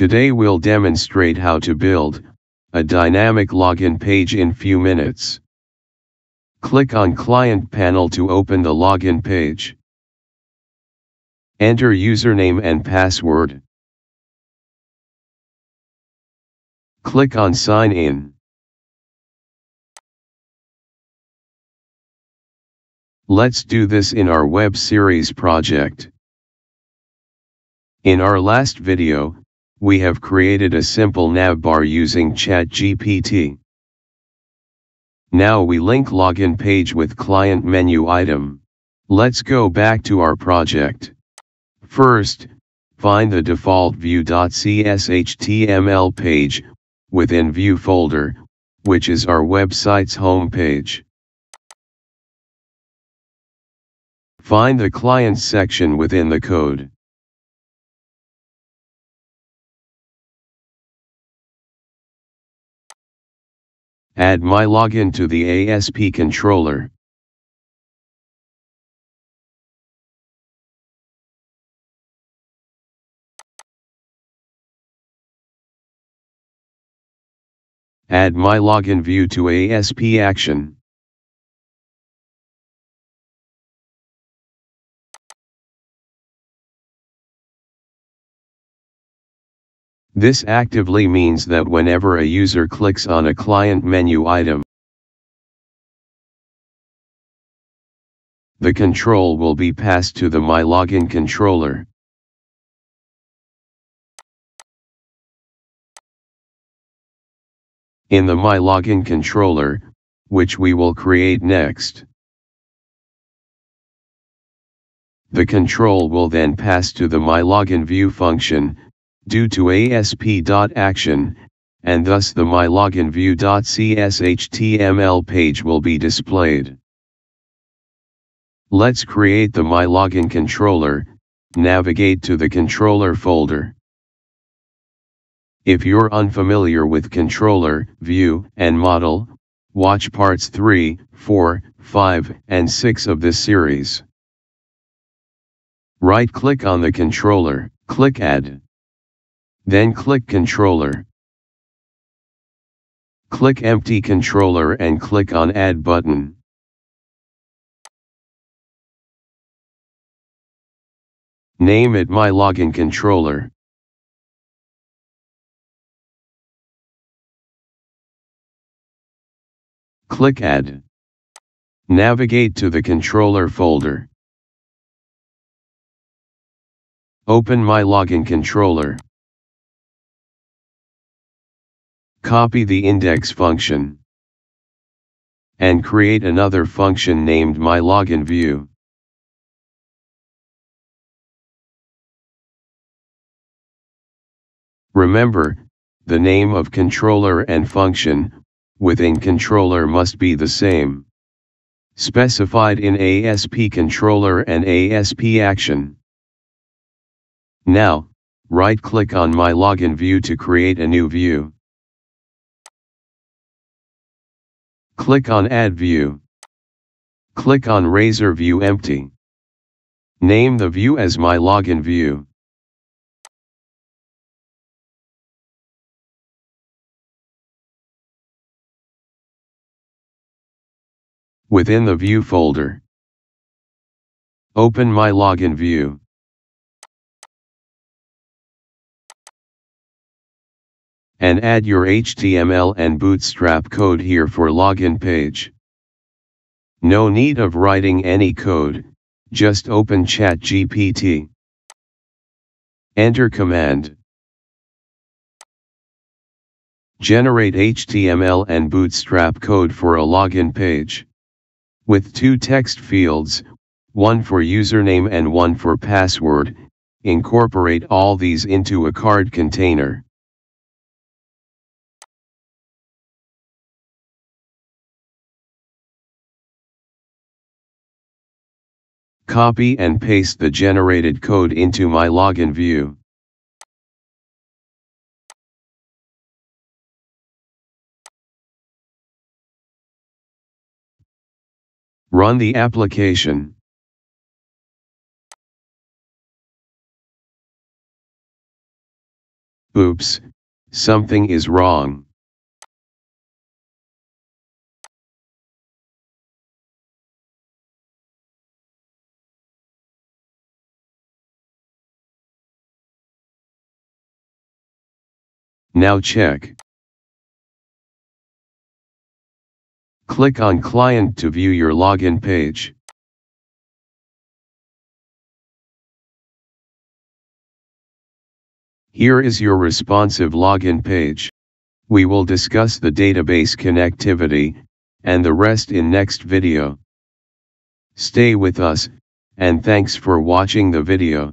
Today we'll demonstrate how to build a dynamic login page in few minutes. Click on Client panel to open the login page. Enter username and password. Click on Sign In. Let's do this in our web series project. In our last video, we have created a simple navbar using ChatGPT. Now we link login page with client menu item. Let's go back to our project. First, find the default view.cshtml page, within View folder, which is our website's home page. Find the client section within the code. Add my login to the ASP controller. Add my login view to ASP action. This actively means that whenever a user clicks on a client menu item, the control will be passed to the MyLogin controller. In the MyLogin controller, which we will create next. The control will then pass to the MyLogin view function, due to ASP.action, and thus the myloginview.cshtml page will be displayed. Let's create the MyLogin controller, navigate to the controller folder. If you're unfamiliar with controller, view, and model, watch parts 3, 4, 5, and 6 of this series. Right-click on the controller, click Add. Then click Controller. Click Empty Controller and click on Add button. Name it My Login Controller. Click Add. Navigate to the controller folder. Open My Login Controller. Copy the index function. And create another function named MyLoginView. Remember, the name of controller and function, within controller must be the same. Specified in ASP controller and ASP action. Now, right-click on MyLoginView to create a new view. Click on Add View. Click on Razor View Empty. Name the view as My Login View. Within the View folder, open My Login View. And add your HTML and Bootstrap code here for login page. No need of writing any code, just open ChatGPT. Enter command. Generate HTML and Bootstrap code for a login page. With two text fields, one for username and one for password, incorporate all these into a card container. Copy and paste the generated code into my login view. Run the application. Oops, something is wrong. Now check. Click on Client to view your login page. Here is your responsive login page. We will discuss the database connectivity, and the rest in next video. Stay with us, and thanks for watching the video.